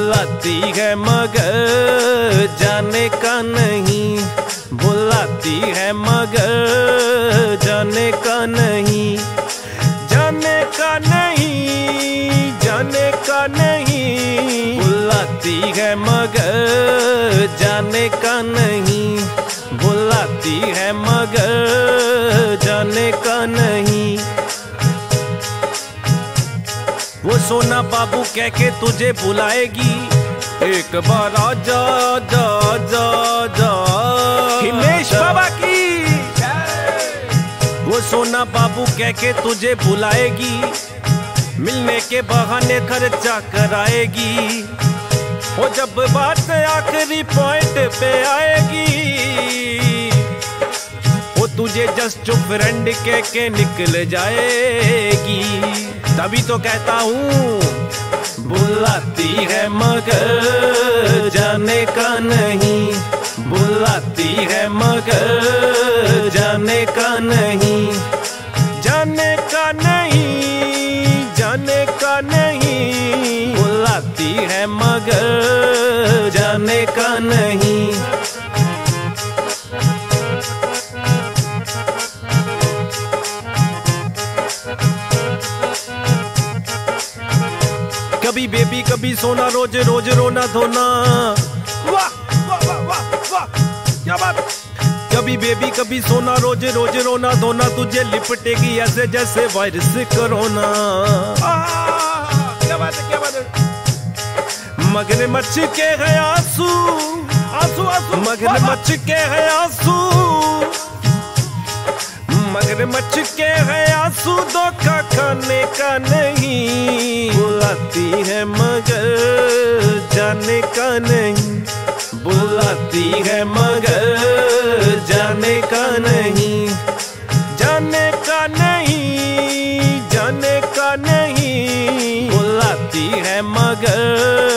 बुलाती है, मगर जाने का नहीं। बुलाती है, मगर जाने का नहीं। जाने का नहीं, जाने का नहीं। बुलाती है, मगर जाने का नहीं। बुलाती है, मगर सोना बाबू कह के तुझे बुलाएगी। एक बार आजा जा जा जा हिमेश बाबा की। वो सोना बाबू कह के तुझे बुलाएगी। मिलने के बहाने खर्चा कराएगी। वो जब बात आखिरी पॉइंट पे आएगी वो तुझे जस्ट चुप फ्रेंड कह के निकल जाएगी। तभी तो कहता हूँ, बुलाती है मगर जाने का नहीं। बुलाती है मगर जाने का नहीं। जाने का नहीं, जाने का नहीं। बुलाती है मगर जाने का नहीं। कभी बेबी कभी सोना रोज रोज रोना धोना। वाह वाह वाह वाह वाह क्या बात कभी बेबी कभी सोना रोज रोज रोना धोना तुझे लिपटेगी ऐसे जैसे वायरस कोरोना क्या बात है क्या बात है? मगन मच के है आँसू। आँसू आँसू। मगन मच के है आँसू। मगर मच के है आँसू धोखा खाने का नहीं। बुलाती है, मगर जाने का नहीं। बुलाती है, मगर जाने का नहीं। जाने का नहीं, जाने का नहीं। बुलाती है, मगर